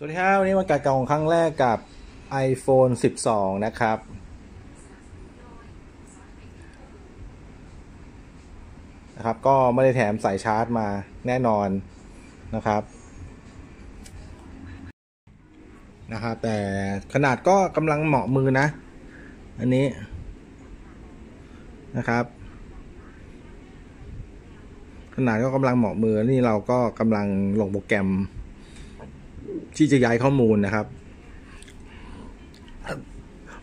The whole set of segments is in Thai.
สวัสดีครับ วันนี้วันการกองครั้งแรกกับ iPhone 12 นะครับ นะครับ ก็ไม่ได้แถมสายชาร์จมาแน่นอนนะครับ นะครับ แต่ขนาดก็กำลังเหมาะมือนะ อันนี้นะครับ ขนาดก็กำลังเหมาะมือนี่เราก็กำลังลงโปรแกรม ที่จะย้ายข้อมูลนะครับ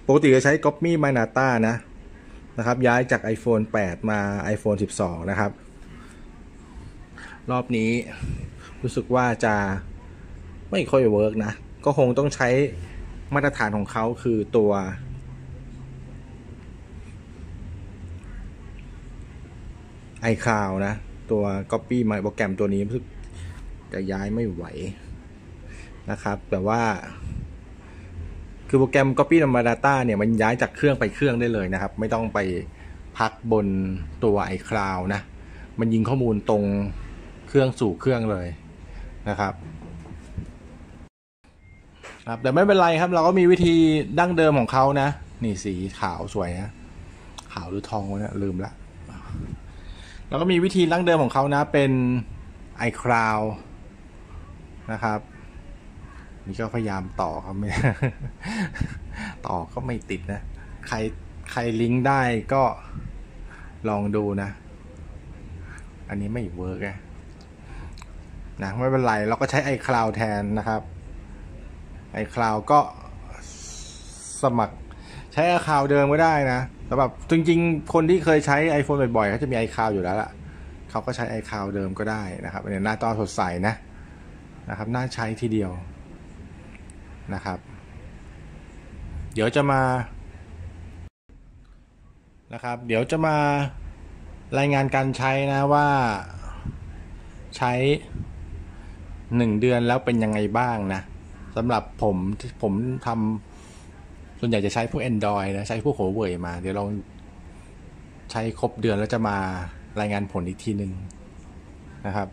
ปกติจะใช้ Copy My Data นะนะครับ ย้ายจาก iPhone 8 มา iPhone 12 นะครับ รอบนี้รู้สึกว่าจะไม่ค่อยเวิร์กนะ ก็คงต้องใช้มาตรฐานของเขาคือตัว iCloud นะ ตัว Copy My โปรแกรมตัวนี้รู้สึกจะย้ายไม่ไหว นะครับแต่ว่า คือโปรแกรม Copy Number Data เนี่ยมันย้ายจากเครื่องไปเครื่องได้เลยนะครับ ไม่ต้องไปพักบนตัว iCloud นะ มันยิงข้อมูลตรงเครื่องสู่เครื่องเลยนะครับครับแต่ไม่เป็นไรครับ เราก็มีวิธีดั้งเดิมของเขานะ นี่สีขาวสวยนะขาวหรือทองวะเนี่ยลืมละแล้วก็มีวิธีดั้งเดิมของเขานะเป็น iCloud นะครับ นี่ก็พยายามต่อครับไม่ต่อก็ไม่ติดนะ ใครใครลิงก์ได้ก็ลองดูนะ อันนี้ไม่เวิร์กนะนะไม่เป็นไร เราก็ใช้ iCloud แทนนะครับ iCloud ก็สมัครใช้ iCloud เดิมก็ได้นะสำหรับจริงๆ คนที่เคยใช้ iPhone บ่อยๆเขาจะมี iCloud อยู่แล้วล่ะเขาก็ใช้ iCloud เดิมก็ได้นะครับเนี่ยหน้าตาสดใสนะนะครับ น่าใช้ทีเดียว นะครับ เดี๋ยวจะมานะครับ เดี๋ยวจะมารายงานการใช้นะว่าใช้หนึ่งเดือนแล้วเป็นยังไงบ้างนะสำหรับผมผมทำส่วนใหญ่จะใช้พวก Android นะ ใช้พวกหัวเว่ยมา เดี๋ยวเราใช้ครบเดือนแล้วจะมารายงานผลอีกทีหนึ่งนะครับ